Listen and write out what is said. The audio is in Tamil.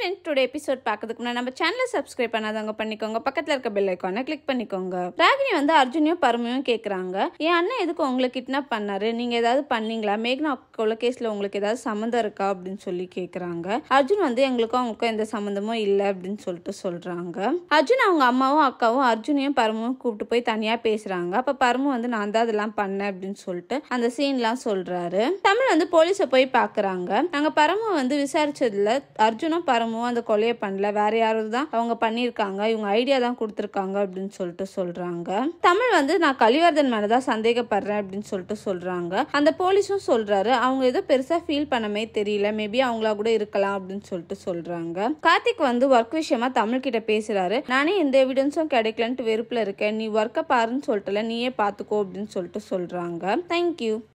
ஃப்ரெண்ட் டுடே எபிசோட் பார்க்கறதுக்கு முன்னாடி நம்ம சேனலை சப்ஸ்கிரைப் பண்ணாதவங்க பண்ணிக்கோங்க. பக்கத்தில் இருக்க பெல் ஐக்கானை கிளிக் பண்ணிக்கோங்க. ராகினி வந்து அர்ஜுனையும் பருமையும் கேட்குறாங்க என் அண்ணன் எதுக்கு உங்களை கிட்னாப் பண்ணாரு? நீங்கள் ஏதாவது பண்ணீங்களா? மேக்னா உள்ள கேஸில் உங்களுக்கு ஏதாவது சம்மந்தம் இருக்கா? அப்படின்னு சொல்லி கேட்குறாங்க அர்ஜுன் வந்து எங்களுக்கும் அவங்களுக்கும் எந்த சம்மந்தமும் இல்லை அப்படின்னு சொல்லிட்டு சொல்கிறாங்க அர்ஜுன் அவங்க அம்மாவும் அக்காவும் அர்ஜுனையும் பரமும் கூப்பிட்டு போய் தனியாக பேசுகிறாங்க அப்போ பரமு வந்து நான் தான் அதெல்லாம் பண்ணேன் அப்படின்னு சொல்லிட்டு அந்த சீன்லாம் சொல்கிறாரு தமிழ் வந்து போலீஸை போய் பார்க்குறாங்க நாங்கள் பரமு வந்து விசாரிச்சதில் அர்ஜுனும் பரமும் அந்த கொலையை பண்ணல. வேற யாராவது தான் அவங்க பண்ணியிருக்காங்க. இவங்க ஐடியா தான் கொடுத்துருக்காங்க அப்படின்னு சொல்லிட்டு சொல்றாங்க. தமிழ் வந்து நான் கலிவர்தன் மேலதான் சந்தேகப்படுறேன் அப்படின்னு சொல்லிட்டு சொல்றாங்க. அந்த போலீஸும் சொல்றாரு. அவங்க ஏதோ பெருசா ஃபீல் பண்ணமே தெரியல. மேபி அவங்களா கூட இருக்கலாம் அப்படின்னு சொல்லிட்டு சொல்றாங்க. கார்த்திக் வந்து ஒர்க் விஷயமா தமிழ் கிட்ட பேசுறாரு. நானே எந்த எவிடன்ஸும் கிடைக்கலன்ட்டு வெறுப்புல இருக்கேன். நீ ஒர்க்கை பாருன்னு சொல்லிட்டுல. நீயே பாத்துக்கோ அப்படின்னு சொல்லிட்டு சொல்றாங்க. தேங்க்யூ